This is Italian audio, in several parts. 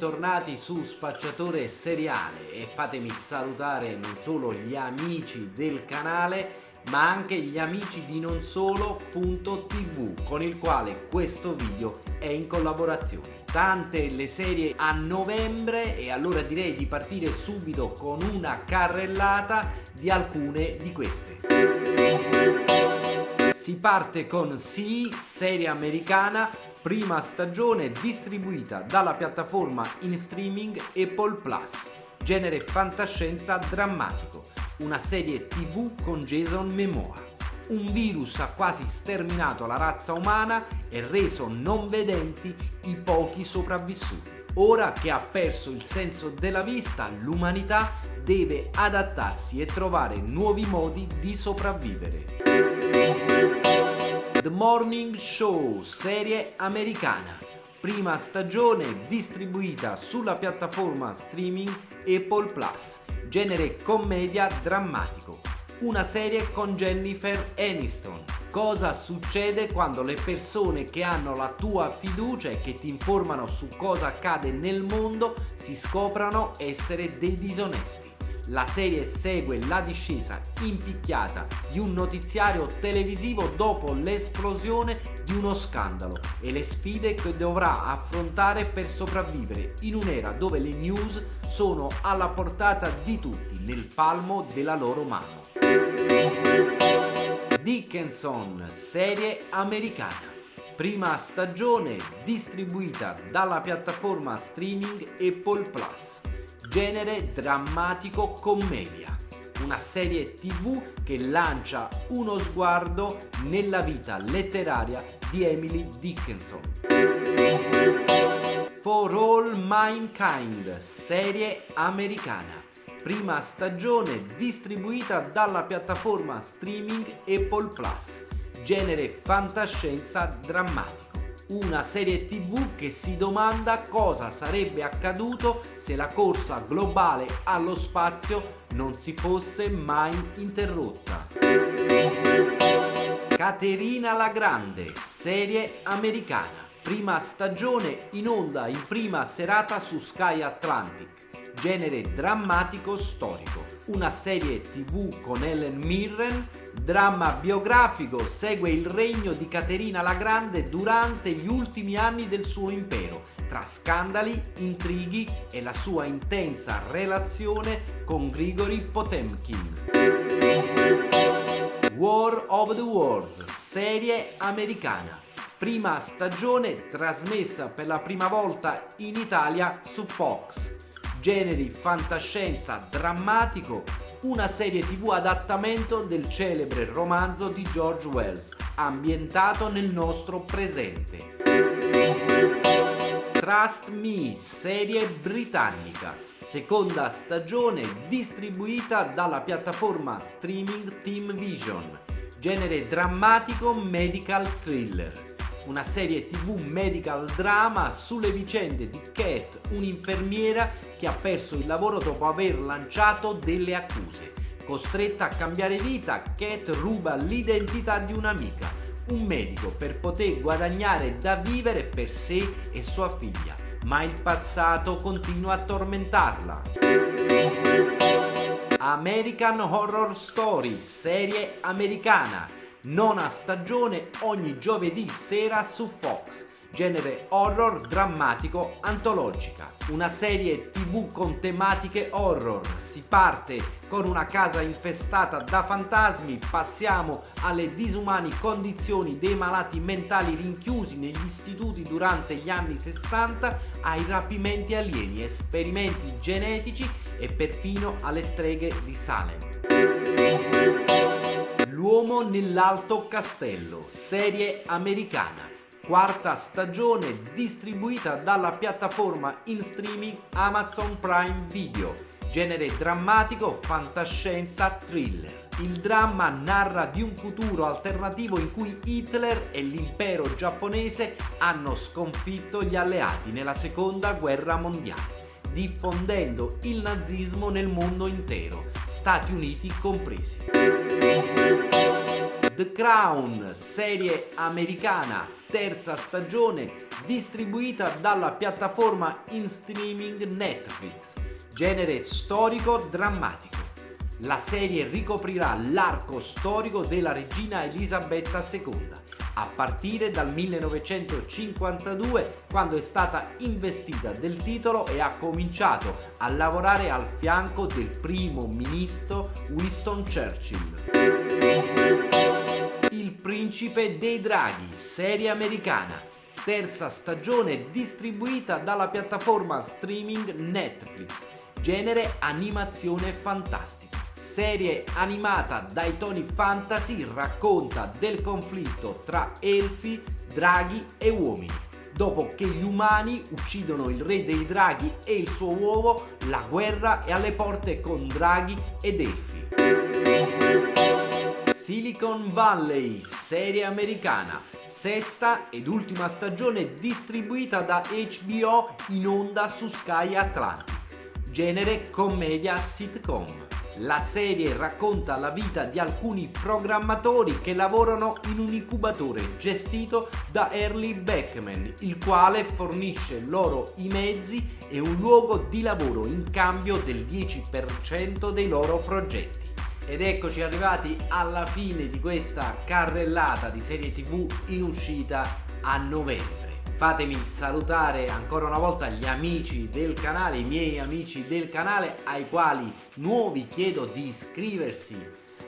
bentornati su Spacciatore Seriale e fatemi salutare non solo gli amici del canale ma anche gli amici di non solo.tv con il quale questo video è in collaborazione. Tante le serie a novembre e allora direi di partire subito con una carrellata di alcune di queste. Si parte con Sea, serie americana, prima stagione distribuita dalla piattaforma in streaming Apple Plus. Genere fantascienza drammatico una serie tv con Jason Momoa. Un virus ha quasi sterminato la razza umana e reso non vedenti i pochi sopravvissuti. Ora che ha perso il senso della vista, l'umanità deve adattarsi e trovare nuovi modi di sopravvivere. The Morning Show, serie americana. Prima stagione distribuita sulla piattaforma streaming Apple Plus genere commedia drammatico. Una serie con Jennifer Aniston. Cosa succede quando le persone che hanno la tua fiducia e che ti informano su cosa accade nel mondo si scoprano essere dei disonesti? La serie segue la discesa impicchiata di un notiziario televisivo dopo l'esplosione di uno scandalo e le sfide che dovrà affrontare per sopravvivere in un'era dove le news sono alla portata di tutti nel palmo della loro mano. Dickinson, serie americana. Prima stagione distribuita dalla piattaforma streaming Apple Plus genere drammatico commedia, una serie tv che lancia uno sguardo nella vita letteraria di Emily Dickinson. For All Mankind, serie americana, prima stagione distribuita dalla piattaforma streaming Apple Plus, genere fantascienza drammatico una serie tv che si domanda cosa sarebbe accaduto se la corsa globale allo spazio non si fosse mai interrotta. Caterina la Grande, serie americana, prima stagione in onda in prima serata su Sky Atlantic genere drammatico storico. Una serie tv con Ellen Mirren, dramma biografico, segue il regno di Caterina la Grande durante gli ultimi anni del suo impero, tra scandali, intrighi e la sua intensa relazione con Grigory Potemkin. War of the Worlds, serie americana prima stagione trasmessa per la prima volta in Italia su Fox generi fantascienza drammatico, una serie tv adattamento del celebre romanzo di George Wells, ambientato nel nostro presente. Trust Me, serie britannica, seconda stagione distribuita dalla piattaforma streaming Team Vision, genere drammatico medical thriller una serie tv medical drama sulle vicende di Kat, un'infermiera che ha perso il lavoro dopo aver lanciato delle accuse. Costretta a cambiare vita, Kat ruba l'identità di un'amica, un medico per poter guadagnare da vivere per sé e sua figlia, ma il passato continua a tormentarla. American Horror Story, serie americana nona stagione ogni giovedì sera su Fox genere horror drammatico antologica. Una serie tv con tematiche horror. Si parte con una casa infestata da fantasmi, passiamo alle disumani condizioni dei malati mentali rinchiusi negli istituti durante gli anni 60, ai rapimenti alieni, esperimenti genetici e perfino alle streghe di Salem. L'uomo nell'alto castello, serie americana, quarta stagione distribuita dalla piattaforma in streaming Amazon Prime Video, genere drammatico, fantascienza, thriller. Il dramma narra di un futuro alternativo in cui Hitler e l'impero giapponese hanno sconfitto gli alleati nella seconda guerra mondiale, diffondendo il nazismo nel mondo intero, Stati Uniti compresi. The Crown, serie americana, terza stagione, distribuita dalla piattaforma in streaming Netflix. Genere storico drammatico. La serie ricoprirà l'arco storico della regina Elisabetta II, a partire dal 1952 quando è stata investita del titolo e ha cominciato a lavorare al fianco del primo ministro Winston Churchill. Il principe dei draghi, serie americana, terza stagione distribuita dalla piattaforma streaming Netflix, genere animazione fantastica serie animata dai toni fantasy racconta del conflitto tra elfi, draghi e uomini. Dopo che gli umani uccidono il re dei draghi e il suo uovo, la guerra è alle porte con draghi ed elfi. Silicon Valley, serie americana, sesta ed ultima stagione distribuita da HBO in onda su Sky Atlantic. Genere commedia sitcom. La serie racconta la vita di alcuni programmatori che lavorano in un incubatore gestito da Early Beckman, il quale fornisce loro i mezzi e un luogo di lavoro in cambio del 10% dei loro progetti. Ed eccoci arrivati alla fine di questa carrellata di serie tv in uscita a novembre. Fatemi salutare ancora una volta gli amici del canale, i miei amici del canale ai quali nuovi chiedo di iscriversi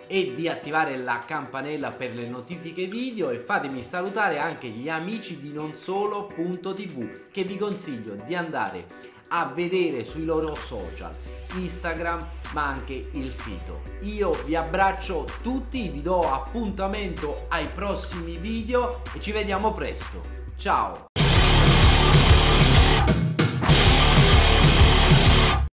e di attivare la campanella per le notifiche video e fatemi salutare anche gli amici di nonsolo.tv che vi consiglio di andare a vedere sui loro social Instagram ma anche il sito. Io vi abbraccio tutti vi do appuntamento ai prossimi video e ci vediamo presto. Ciao